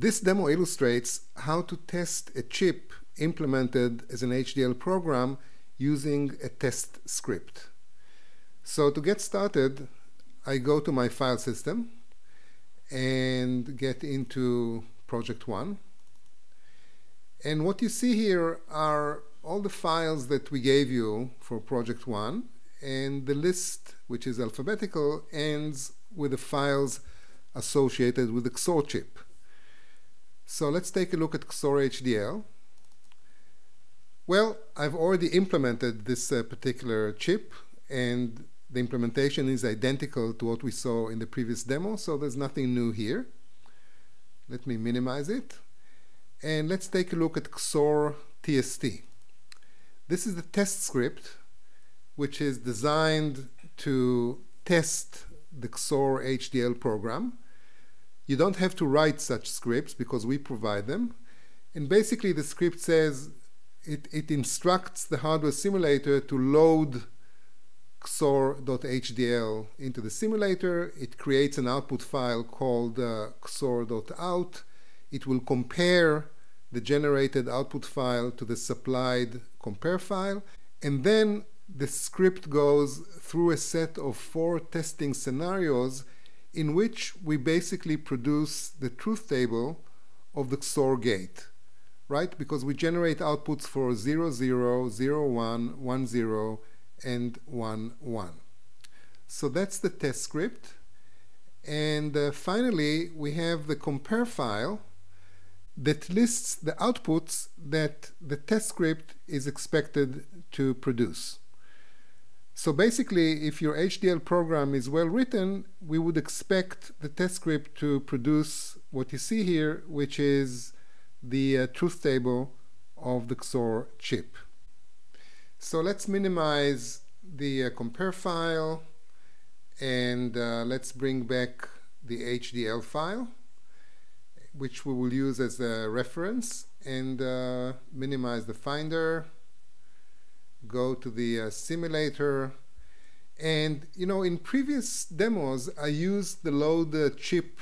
This demo illustrates how to test a chip implemented as an HDL program using a test script. So to get started, I go to my file system and get into project one. And what you see here are all the files that we gave you for project one and the list, which is alphabetical, ends with the files associated with the XOR chip. So let's take a look at XOR HDL. Well, I've already implemented this uh, particular chip and the implementation is identical to what we saw in the previous demo, so there's nothing new here. Let me minimize it. And let's take a look at XOR TST. This is the test script which is designed to test the XOR HDL program. You don't have to write such scripts because we provide them. And basically the script says it, it instructs the hardware simulator to load xor.hdl into the simulator. It creates an output file called uh, xor.out. It will compare the generated output file to the supplied compare file. And then the script goes through a set of four testing scenarios in which we basically produce the truth table of the XOR gate right? Because we generate outputs for 0, 0, 0, 1, 1, 0, and 1, 1. So that's the test script. And uh, finally, we have the compare file that lists the outputs that the test script is expected to produce. So basically, if your HDL program is well written, we would expect the test script to produce what you see here, which is the uh, truth table of the XOR chip. So let's minimize the uh, compare file and uh, let's bring back the HDL file which we will use as a reference and uh, minimize the finder go to the uh, simulator and you know in previous demos I used the load chip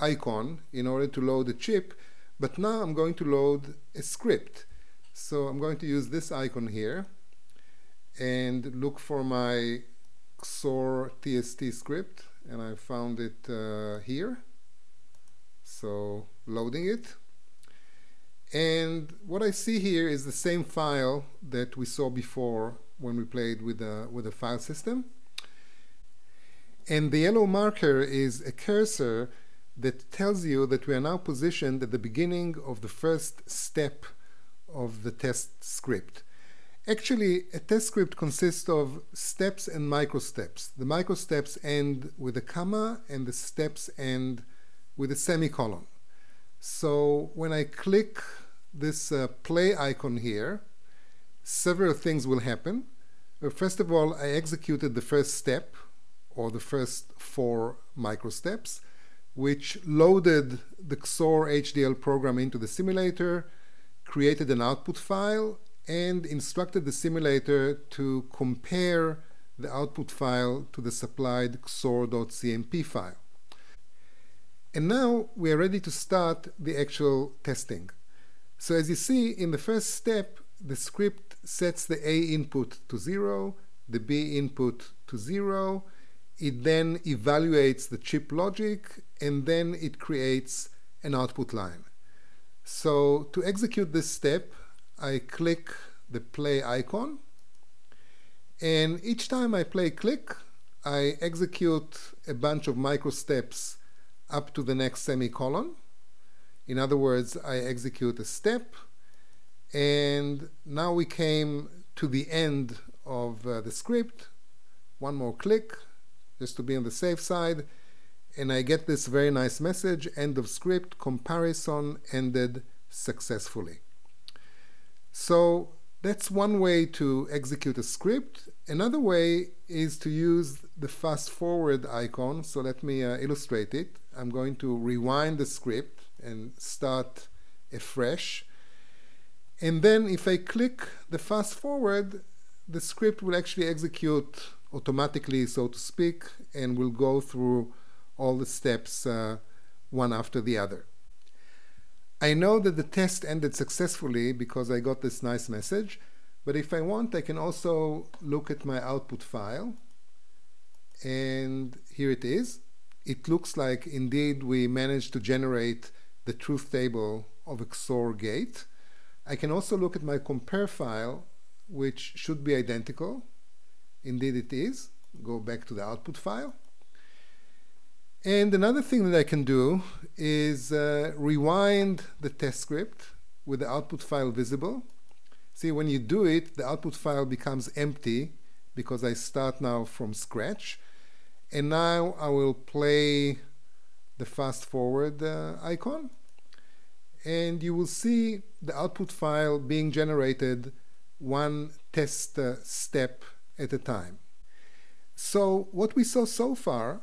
icon in order to load the chip but now I'm going to load a script. So I'm going to use this icon here and look for my XOR TST script and I found it uh, here. So loading it. And what I see here is the same file that we saw before when we played with the, with the file system. And the yellow marker is a cursor that tells you that we are now positioned at the beginning of the first step of the test script. Actually, a test script consists of steps and microsteps. The microsteps end with a comma and the steps end with a semicolon. So when I click this uh, play icon here, several things will happen. First of all, I executed the first step or the first four microsteps which loaded the XOR HDL program into the simulator, created an output file, and instructed the simulator to compare the output file to the supplied xor.cmp file. And now we are ready to start the actual testing. So as you see, in the first step, the script sets the A input to 0, the B input to 0, it then evaluates the chip logic and then it creates an output line. So to execute this step, I click the play icon and each time I play click, I execute a bunch of micro steps up to the next semicolon. In other words, I execute a step and now we came to the end of uh, the script. One more click, just to be on the safe side. And I get this very nice message, end of script, comparison ended successfully. So that's one way to execute a script. Another way is to use the fast forward icon. So let me uh, illustrate it. I'm going to rewind the script and start afresh. And then if I click the fast forward, the script will actually execute automatically, so to speak, and we'll go through all the steps uh, one after the other. I know that the test ended successfully because I got this nice message, but if I want, I can also look at my output file. And here it is. It looks like indeed we managed to generate the truth table of XOR gate. I can also look at my compare file, which should be identical. Indeed it is. Go back to the output file. And another thing that I can do is uh, rewind the test script with the output file visible. See, when you do it, the output file becomes empty because I start now from scratch. And now I will play the fast forward uh, icon and you will see the output file being generated one test uh, step at a time. So what we saw so far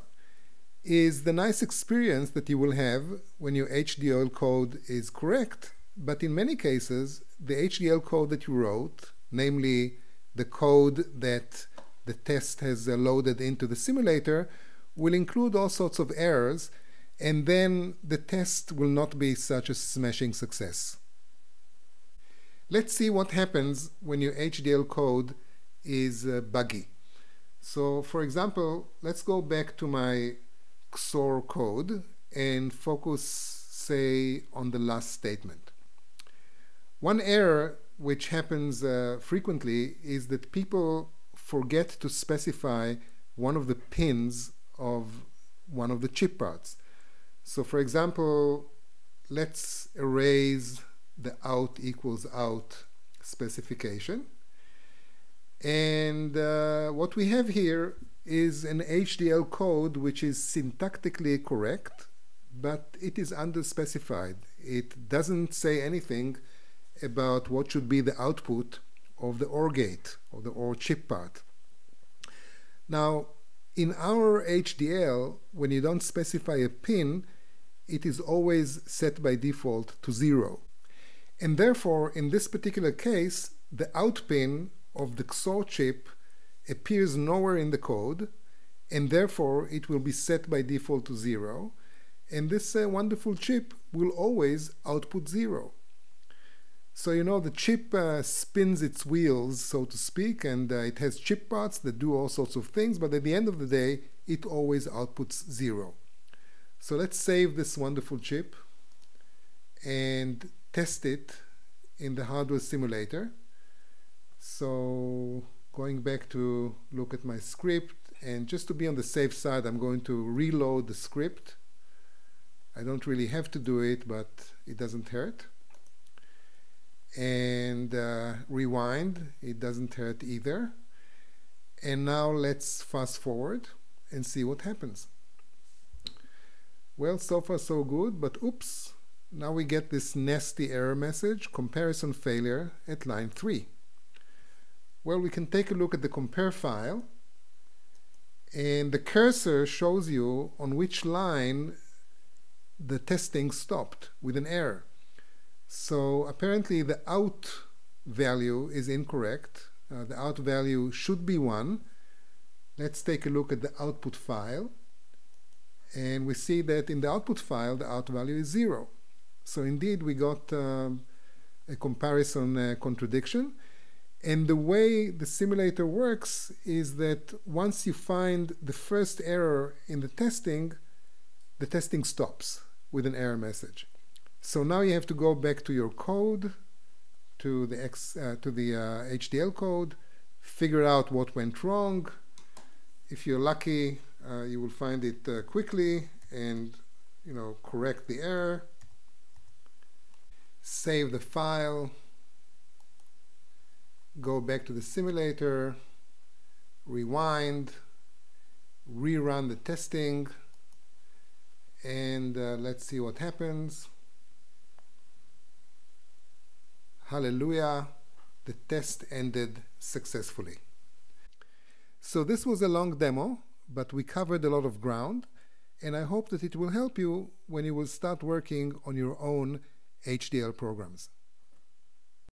is the nice experience that you will have when your HDL code is correct, but in many cases the HDL code that you wrote, namely the code that the test has uh, loaded into the simulator, will include all sorts of errors and then the test will not be such a smashing success. Let's see what happens when your HDL code is uh, buggy. So for example, let's go back to my XOR code and focus, say, on the last statement. One error which happens uh, frequently is that people forget to specify one of the pins of one of the chip parts. So for example, let's erase the out equals out specification. And uh, what we have here is an HDL code which is syntactically correct, but it is underspecified. It doesn't say anything about what should be the output of the OR gate or the OR chip part. Now, in our HDL, when you don't specify a pin, it is always set by default to zero. And therefore, in this particular case, the out pin of the XOR chip appears nowhere in the code, and therefore it will be set by default to zero. And this uh, wonderful chip will always output zero. So you know the chip uh, spins its wheels, so to speak, and uh, it has chip parts that do all sorts of things, but at the end of the day, it always outputs zero. So let's save this wonderful chip and test it in the hardware simulator. So going back to look at my script and just to be on the safe side I'm going to reload the script. I don't really have to do it but it doesn't hurt. And uh, rewind, it doesn't hurt either. And now let's fast forward and see what happens. Well, so far so good, but oops, now we get this nasty error message, comparison failure at line 3. Well, we can take a look at the compare file, and the cursor shows you on which line the testing stopped with an error. So apparently the out value is incorrect. Uh, the out value should be 1. Let's take a look at the output file and we see that in the output file the out value is zero. So indeed we got um, a comparison uh, contradiction and the way the simulator works is that once you find the first error in the testing, the testing stops with an error message. So now you have to go back to your code, to the, X, uh, to the uh, HDL code, figure out what went wrong. If you're lucky, uh, you will find it uh, quickly and you know correct the error. Save the file. Go back to the simulator. Rewind. Rerun the testing. And uh, let's see what happens. Hallelujah. The test ended successfully. So this was a long demo but we covered a lot of ground, and I hope that it will help you when you will start working on your own HDL programs.